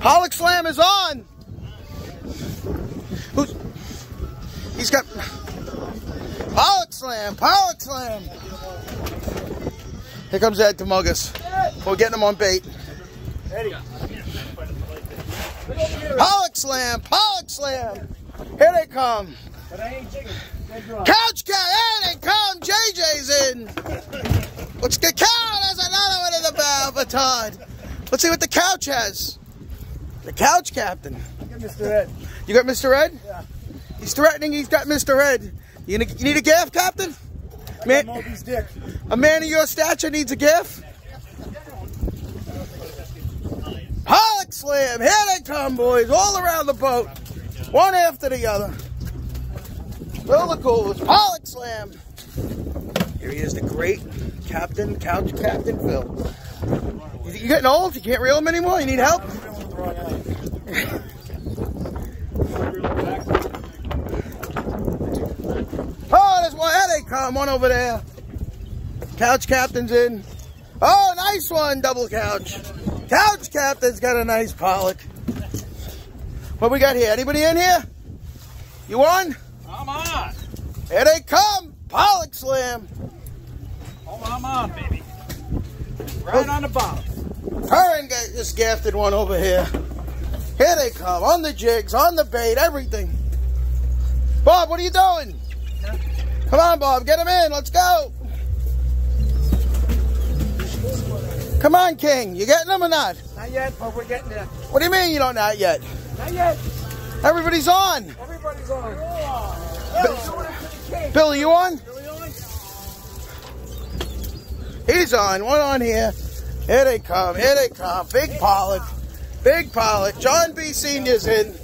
Pollock Slam is on. Who's, he's got Pollock Slam, Pollock Slam. Here comes Ed to mug us. We're getting him on bait. Pollock Slam, Pollock Slam. Here they come. Couch cat, here they come. JJ's in. Let's get count. There's another one in the baton. Let's see what the couch has. The couch captain. Get Mr. Ed. You got Mr. Ed? Yeah. He's threatening. He's got Mr. Ed. You, need- you need a gaff, Captain? Man, got a man of your stature needs a gaff. Pollock slam. Here they come, boys. All around the boat. One after the other. Fill the coolers. Pollock slam. Here he is, the great Captain, Couch Captain Phil. You you getting old? You can't reel him anymore? You need help? I'm reeling with the wrong eye. Oh, there's one. There they come. on over there. Couch captain's in. Oh, nice one. Double couch. Couch captain's got a nice pollock. What we got here? Anybody in here? You on? I'm on. Here they come. Pollock slam. Oh, I'm on, baby. Right oh. on the bottom. And got this gafted one over here. Here they come. On the jigs, on the bait, everything. Bob, what are you doing? Come on, Bob. Get him in. Let's go. Come on, King. You getting them or not? Not yet, but we're getting there. What do you mean you don't know yet? Not yet. Everybody's on. Everybody's on. Bill, are you on? He's on. One on here. Here they come. Here they come. Big Pollock. Big Pollock. John B. Senior's in.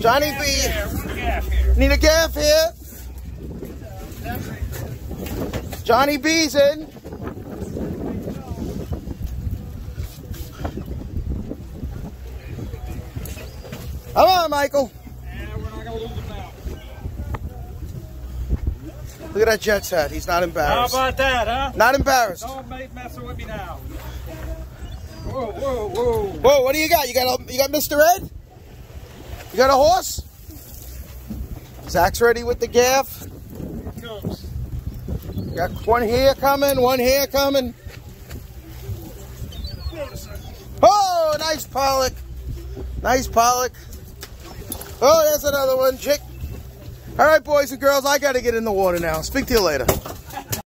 Johnny B. Need a gaff here? Johnny B's in. Come on, Michael. Look at that jet set. He's not embarrassed. How about that, huh? Not embarrassed. Don't make messing with me now. Whoa, whoa, whoa. Whoa, what do you got? You got a, you got Mr. Ed? You got a horse? Zach's ready with the gaff. Comes. Got one here coming, one here coming. Oh, nice pollock. Nice pollock. Oh, there's another one, chick. All right, boys and girls, I got to get in the water now. Speak to you later.